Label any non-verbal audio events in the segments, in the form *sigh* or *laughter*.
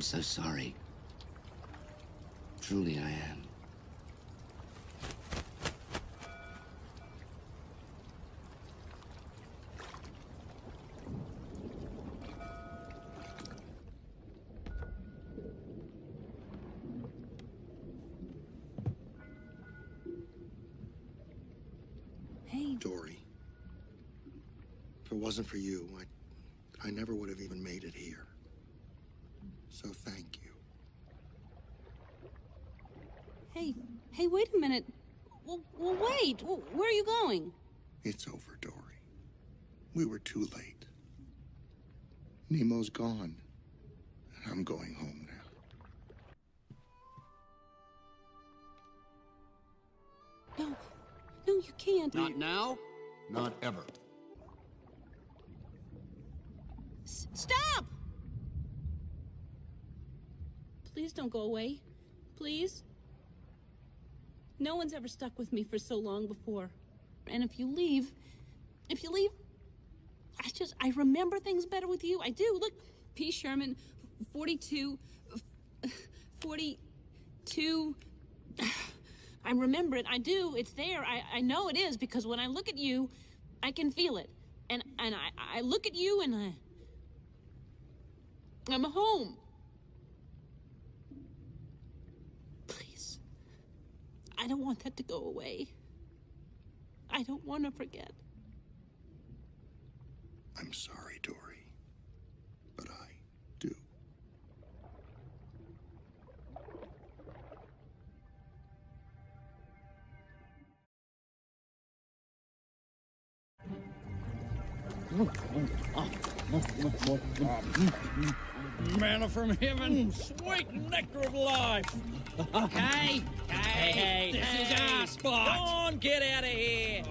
I'm so sorry. Truly, I am. Hey, Dory. If it wasn't for you, I, I never would have even made it here. So thank you. hey, hey, wait a minute. Well, well wait. Well, where are you going? It's over, Dory. We were too late. Nemo's gone. And I'm going home now. No, no, you can't. Not now, not ever. S- stop! Please don't go away. Please. No one's ever stuck with me for so long before. And if you leave, if you leave, I just, I remember things better with you. I do. Look, P. Sherman, 42, 42. I remember it. I do. It's there. I, I know it is because when I look at you, I can feel it. And, and I, I look at you and I, I'm home. Please. I don't want that to go away. I don't want to forget. I'm sorry, Dory. Manna from heaven, sweet nectar of life. Hey, hey, hey, This is our spot. Go on, get out of here.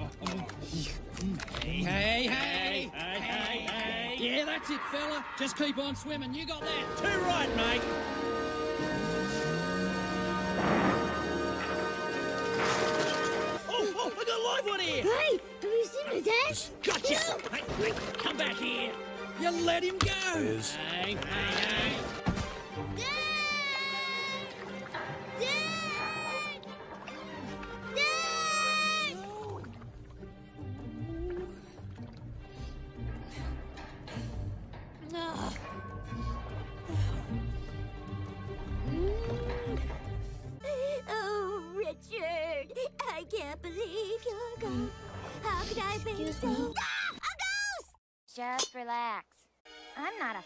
Hey, hey, hey, hey, hey. Yeah, that's it, fella. Just keep on swimming. You got that. Too right, mate. Oh, oh, I got a live one here. Hey, dad? Gotcha. Hey, hey, come back here. You let him go. Hey, hey, hey. Can't believe you're gone. How could I be so... Ah, a ghost! Just relax. I'm not a.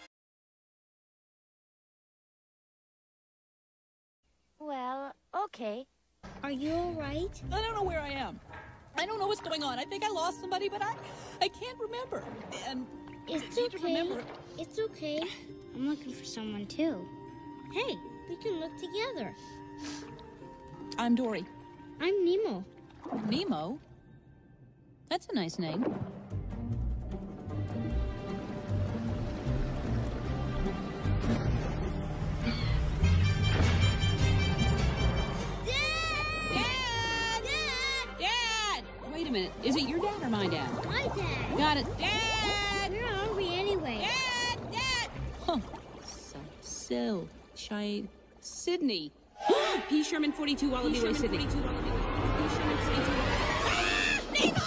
Well, okay. Are you all right? I don't know where I am. I don't know what's going on. I think I lost somebody, but I, I can't remember. And It's I need to okay. remember. It's okay. I'm looking for someone too. Hey, we can look together. I'm Dory. I'm Nemo. Nemo. That's a nice name. Dad! Dad! Dad! Wait a minute. Is it your dad or my dad? My dad. Got it. Dad! Where are we anyway? Dad! Dad! Huh. So, shy. Sydney. *gasps* P. Sherman 42 Wallaby Way, Sydney. P. Sherman 42 Nemo!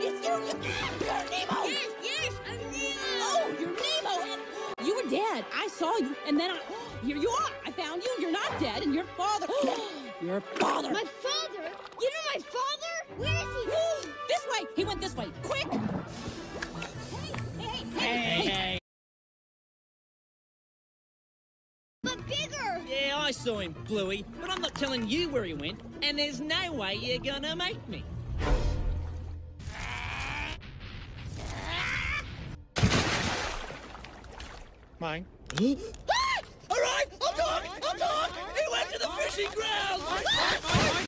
It's you! You're Nemo! Yes, yes, I'm Nemo! Oh, you're Nemo! You were dead. I saw you, and then I. Here you are. I found you. You're not dead, and your father. *gasps* your father. My father? You know my father? Where is he? this way. He went this way. Saw him, Bluey, but I'm not telling you where he went, and there's no way you're gonna make me. Mine. *gasps* All right, I'll talk. I'll talk. He went to the fishing ground.